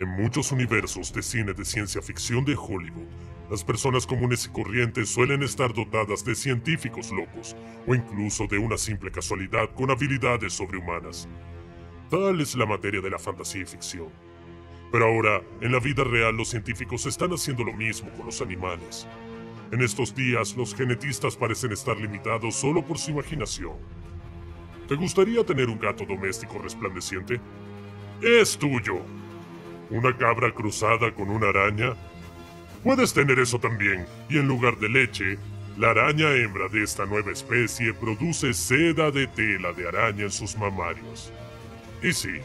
En muchos universos de cine de ciencia ficción de Hollywood, las personas comunes y corrientes suelen estar dotadas de científicos locos o incluso de una simple casualidad con habilidades sobrehumanas. Tal es la materia de la fantasía y ficción. Pero ahora, en la vida real, los científicos están haciendo lo mismo con los animales. En estos días, los genetistas parecen estar limitados solo por su imaginación. ¿Te gustaría tener un gato doméstico resplandeciente? Es tuyo. ¿Una cabra cruzada con una araña? Puedes tener eso también, y en lugar de leche, la araña hembra de esta nueva especie produce seda de tela de araña en sus mamarios. Y sí,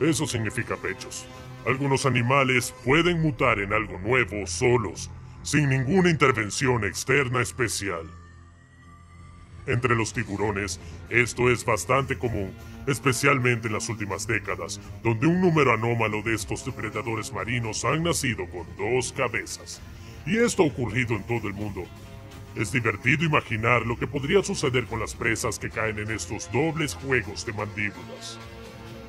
eso significa pechos. Algunos animales pueden mutar en algo nuevo solos, sin ninguna intervención externa especial. Entre los tiburones, esto es bastante común, especialmente en las últimas décadas, donde un número anómalo de estos depredadores marinos han nacido con dos cabezas. Y esto ha ocurrido en todo el mundo. Es divertido imaginar lo que podría suceder con las presas que caen en estos dobles juegos de mandíbulas.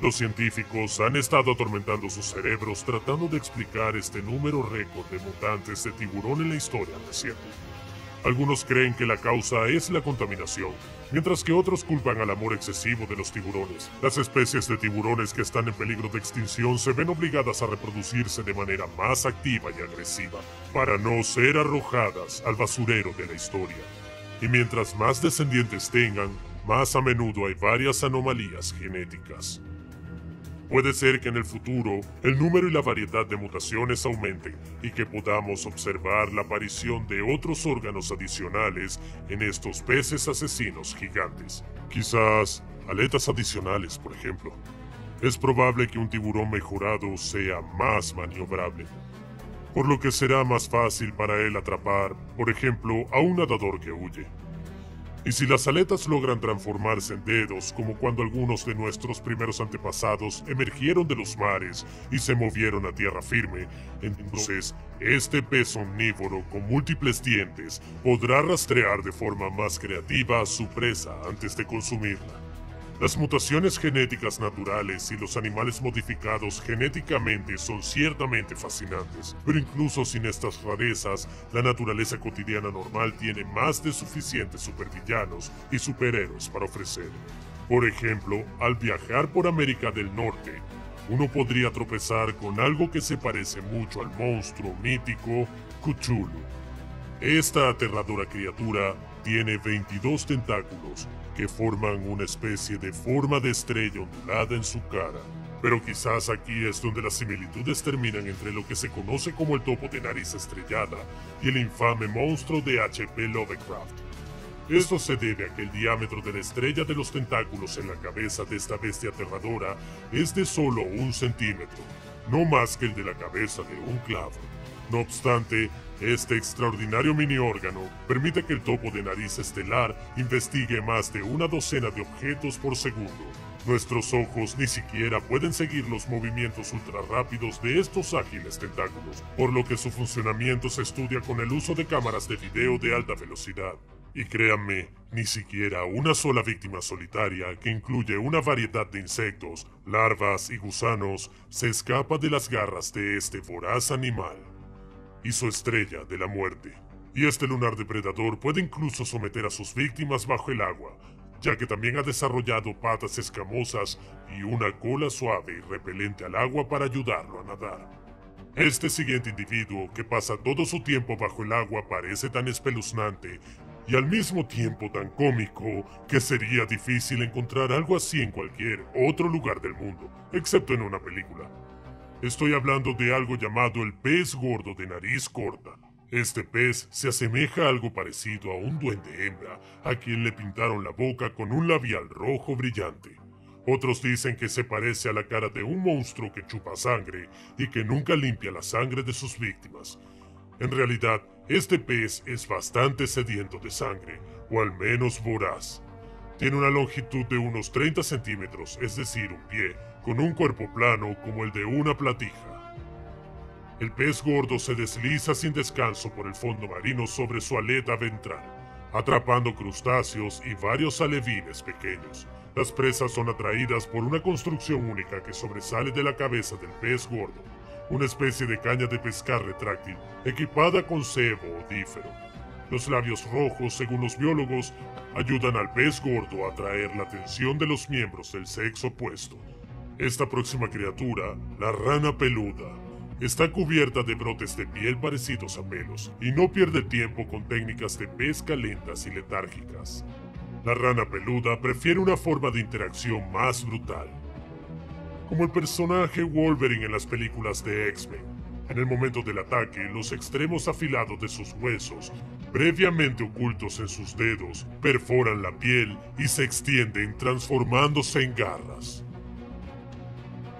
Los científicos han estado atormentando sus cerebros tratando de explicar este número récord de mutantes de tiburón en la historia reciente. Algunos creen que la causa es la contaminación, mientras que otros culpan al amor excesivo de los tiburones. Las especies de tiburones que están en peligro de extinción se ven obligadas a reproducirse de manera más activa y agresiva, para no ser arrojadas al basurero de la historia. Y mientras más descendientes tengan, más a menudo hay varias anomalías genéticas. Puede ser que en el futuro el número y la variedad de mutaciones aumenten y que podamos observar la aparición de otros órganos adicionales en estos peces asesinos gigantes. Quizás aletas adicionales, por ejemplo. Es probable que un tiburón mejorado sea más maniobrable, por lo que será más fácil para él atrapar, por ejemplo, a un nadador que huye. Y si las aletas logran transformarse en dedos, como cuando algunos de nuestros primeros antepasados emergieron de los mares y se movieron a tierra firme, entonces este pez omnívoro con múltiples dientes podrá rastrear de forma más creativa a su presa antes de consumirla. Las mutaciones genéticas naturales y los animales modificados genéticamente son ciertamente fascinantes, pero incluso sin estas rarezas, la naturaleza cotidiana normal tiene más de suficientes supervillanos y superhéroes para ofrecer. Por ejemplo, al viajar por América del Norte, uno podría tropezar con algo que se parece mucho al monstruo mítico Cthulhu. Esta aterradora criatura tiene 22 tentáculos que forman una especie de forma de estrella ondulada en su cara. Pero quizás aquí es donde las similitudes terminan entre lo que se conoce como el topo de nariz estrellada y el infame monstruo de H.P. Lovecraft. Esto se debe a que el diámetro de la estrella de los tentáculos en la cabeza de esta bestia aterradora es de solo un centímetro, no más que el de la cabeza de un clavo. No obstante, este extraordinario mini órgano permite que el topo de nariz estelar investigue más de una docena de objetos por segundo. Nuestros ojos ni siquiera pueden seguir los movimientos ultra rápidos de estos ágiles tentáculos, por lo que su funcionamiento se estudia con el uso de cámaras de video de alta velocidad. Y créanme, ni siquiera una sola víctima solitaria, que incluye una variedad de insectos, larvas y gusanos, se escapa de las garras de este voraz animal y su estrella de la muerte. Y este lunar depredador puede incluso someter a sus víctimas bajo el agua, ya que también ha desarrollado patas escamosas y una cola suave y repelente al agua para ayudarlo a nadar. Este siguiente individuo, que pasa todo su tiempo bajo el agua, parece tan espeluznante y al mismo tiempo tan cómico que sería difícil encontrar algo así en cualquier otro lugar del mundo, excepto en una película. Estoy hablando de algo llamado el pez gordo de nariz corta. Este pez se asemeja a algo parecido a un duende hembra, a quien le pintaron la boca con un labial rojo brillante. Otros dicen que se parece a la cara de un monstruo que chupa sangre y que nunca limpia la sangre de sus víctimas. En realidad, este pez es bastante sediento de sangre, o al menos voraz. Tiene una longitud de unos 30 centímetros, es decir, un pie, con un cuerpo plano como el de una platija. El pez gordo se desliza sin descanso por el fondo marino sobre su aleta ventral, atrapando crustáceos y varios alevines pequeños. Las presas son atraídas por una construcción única que sobresale de la cabeza del pez gordo, una especie de caña de pescar retráctil equipada con cebo odífero. Los labios rojos, según los biólogos, ayudan al pez gordo a atraer la atención de los miembros del sexo opuesto. Esta próxima criatura, la rana peluda, está cubierta de brotes de piel parecidos a pelos y no pierde tiempo con técnicas de pesca lentas y letárgicas. La rana peluda prefiere una forma de interacción más brutal, como el personaje Wolverine en las películas de X-Men. En el momento del ataque, los extremos afilados de sus huesos, previamente ocultos en sus dedos, perforan la piel y se extienden transformándose en garras.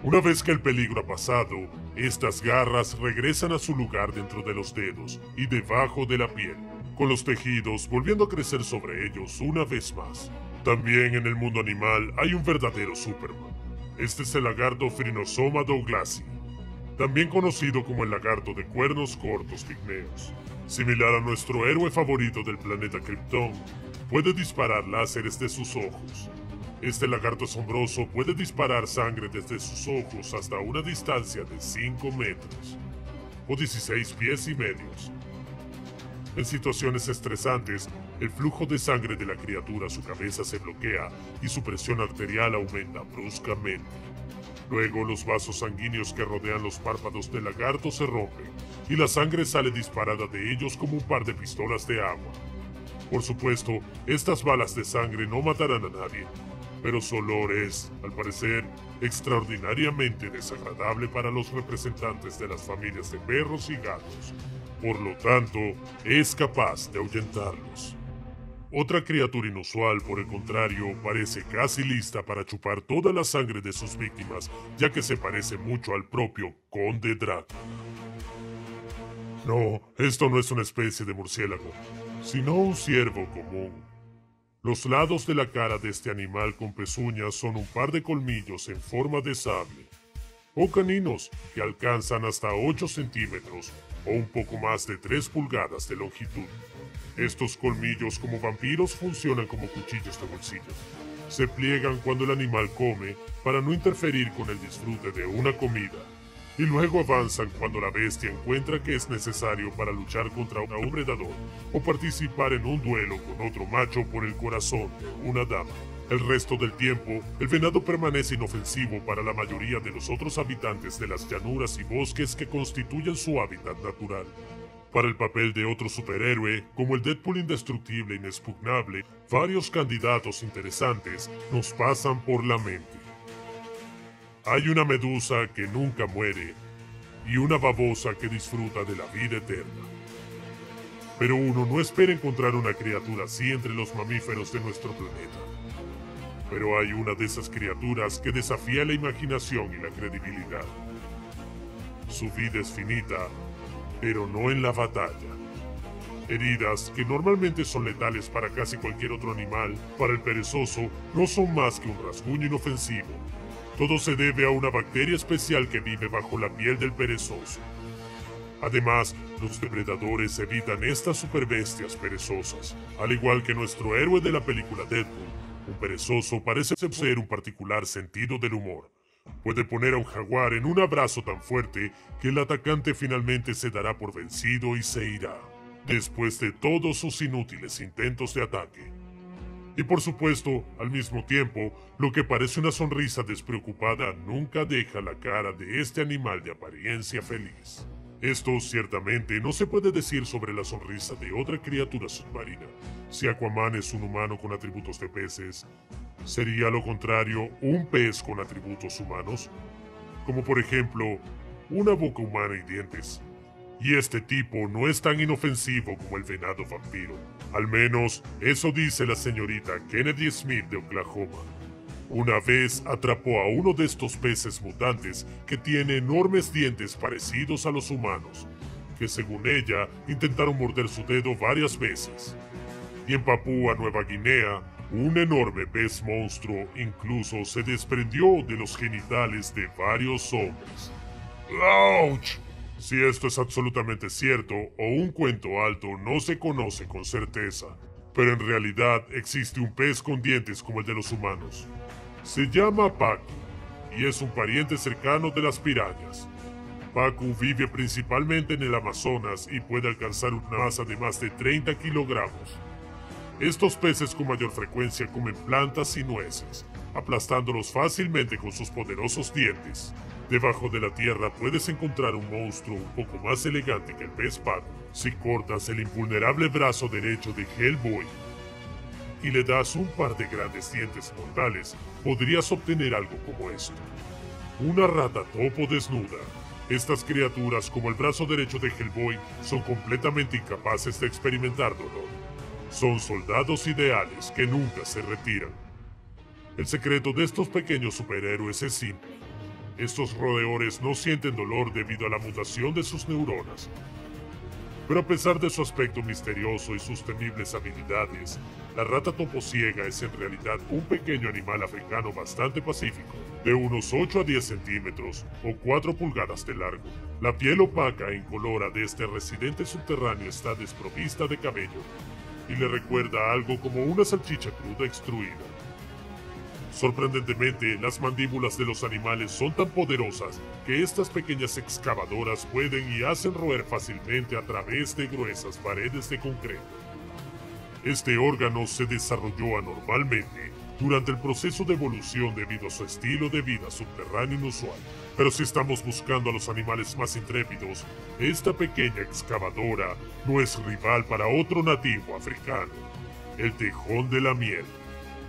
Una vez que el peligro ha pasado, estas garras regresan a su lugar dentro de los dedos y debajo de la piel, con los tejidos volviendo a crecer sobre ellos una vez más. También en el mundo animal hay un verdadero Superman. Este es el lagarto Phrynosoma douglasi, también conocido como el lagarto de cuernos cortos pigmeos. Similar a nuestro héroe favorito del planeta Krypton, puede disparar láseres de sus ojos. Este lagarto asombroso puede disparar sangre desde sus ojos hasta una distancia de 5 metros, o 16 pies y medios. En situaciones estresantes, el flujo de sangre de la criatura a su cabeza se bloquea y su presión arterial aumenta bruscamente. Luego los vasos sanguíneos que rodean los párpados del lagarto se rompen y la sangre sale disparada de ellos como un par de pistolas de agua. Por supuesto, estas balas de sangre no matarán a nadie, pero su olor es, al parecer, extraordinariamente desagradable para los representantes de las familias de perros y gatos. Por lo tanto, es capaz de ahuyentarlos. Otra criatura inusual, por el contrario, parece casi lista para chupar toda la sangre de sus víctimas, ya que se parece mucho al propio Conde Drácula. No, esto no es una especie de murciélago, sino un ciervo común. Los lados de la cara de este animal con pezuñas son un par de colmillos en forma de sable, o caninos que alcanzan hasta 8 centímetros o un poco más de 3 pulgadas de longitud. Estos colmillos como vampiros funcionan como cuchillos de bolsillo. Se pliegan cuando el animal come para no interferir con el disfrute de una comida. Y luego avanzan cuando la bestia encuentra que es necesario para luchar contra un predador o participar en un duelo con otro macho por el corazón de una dama. El resto del tiempo, el venado permanece inofensivo para la mayoría de los otros habitantes de las llanuras y bosques que constituyen su hábitat natural. Para el papel de otro superhéroe, como el Deadpool indestructible e inexpugnable, varios candidatos interesantes nos pasan por la mente. Hay una medusa que nunca muere y una babosa que disfruta de la vida eterna. Pero uno no espera encontrar una criatura así entre los mamíferos de nuestro planeta. Pero hay una de esas criaturas que desafía la imaginación y la credibilidad. Su vida es finita pero no en la batalla. Heridas que normalmente son letales para casi cualquier otro animal, para el perezoso no son más que un rasguño inofensivo. Todo se debe a una bacteria especial que vive bajo la piel del perezoso. Además, los depredadores evitan estas superbestias perezosas, al igual que nuestro héroe de la película Deadpool. Un perezoso parece ser un particular sentido del humor, Puede poner a un jaguar en un abrazo tan fuerte que el atacante finalmente se dará por vencido y se irá, después de todos sus inútiles intentos de ataque. Y por supuesto, al mismo tiempo, lo que parece una sonrisa despreocupada nunca deja la cara de este animal de apariencia feliz. Esto ciertamente no se puede decir sobre la sonrisa de otra criatura submarina. Si Aquaman es un humano con atributos de peces, ¿sería lo contrario un pez con atributos humanos? Como por ejemplo, una boca humana y dientes. Y este tipo no es tan inofensivo como el venado vampiro. Al menos eso dice la señorita Kennedy Smith de Oklahoma. Una vez atrapó a uno de estos peces mutantes que tiene enormes dientes parecidos a los humanos, que según ella intentaron morder su dedo varias veces. Y en Papúa Nueva Guinea, un enorme pez monstruo incluso se desprendió de los genitales de varios hombres. ¡Ouch! Si esto es absolutamente cierto o un cuento alto no se conoce con certeza, pero en realidad existe un pez con dientes como el de los humanos. Se llama Paco y es un pariente cercano de las pirañas. pacu vive principalmente en el Amazonas y puede alcanzar una masa de más de 30 kilogramos. Estos peces con mayor frecuencia comen plantas y nueces, aplastándolos fácilmente con sus poderosos dientes. Debajo de la tierra puedes encontrar un monstruo un poco más elegante que el pez pacu si cortas el invulnerable brazo derecho de Hellboy y le das un par de grandes dientes mortales, podrías obtener algo como esto. Una rata topo desnuda. Estas criaturas, como el brazo derecho de Hellboy, son completamente incapaces de experimentar dolor. Son soldados ideales que nunca se retiran. El secreto de estos pequeños superhéroes es simple. Estos roedores no sienten dolor debido a la mutación de sus neuronas. Pero a pesar de su aspecto misterioso y sus temibles habilidades, la rata toposiega es en realidad un pequeño animal africano bastante pacífico, de unos 8 a 10 centímetros o 4 pulgadas de largo. La piel opaca e incolora de este residente subterráneo está desprovista de cabello y le recuerda algo como una salchicha cruda extruida. Sorprendentemente, las mandíbulas de los animales son tan poderosas que estas pequeñas excavadoras pueden y hacen roer fácilmente a través de gruesas paredes de concreto. Este órgano se desarrolló anormalmente durante el proceso de evolución debido a su estilo de vida subterráneo inusual. Pero si estamos buscando a los animales más intrépidos, esta pequeña excavadora no es rival para otro nativo africano, el tejón de la miel.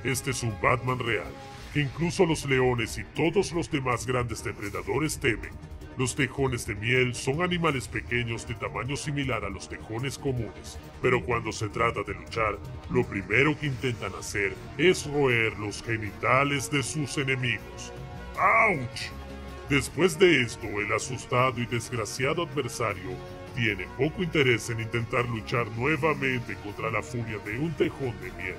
Este es un Batman real, que incluso los leones y todos los demás grandes depredadores temen. Los tejones de miel son animales pequeños de tamaño similar a los tejones comunes, pero cuando se trata de luchar, lo primero que intentan hacer es roer los genitales de sus enemigos. ¡Auch! Después de esto, el asustado y desgraciado adversario tiene poco interés en intentar luchar nuevamente contra la furia de un tejón de miel.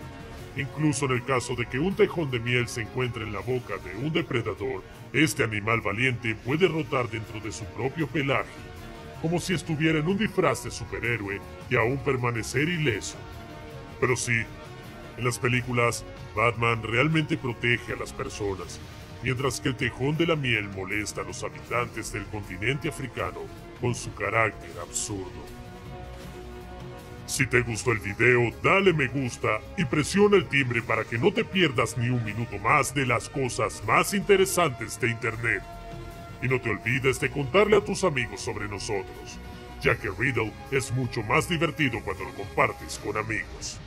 Incluso en el caso de que un tejón de miel se encuentre en la boca de un depredador, este animal valiente puede rotar dentro de su propio pelaje, como si estuviera en un disfraz de superhéroe y aún permanecer ileso. Pero sí, en las películas, Batman realmente protege a las personas, mientras que el tejón de la miel molesta a los habitantes del continente africano con su carácter absurdo. Si te gustó el video, dale me gusta y presiona el timbre para que no te pierdas ni un minuto más de las cosas más interesantes de Internet. Y no te olvides de contarle a tus amigos sobre nosotros, ya que Riddle es mucho más divertido cuando lo compartes con amigos.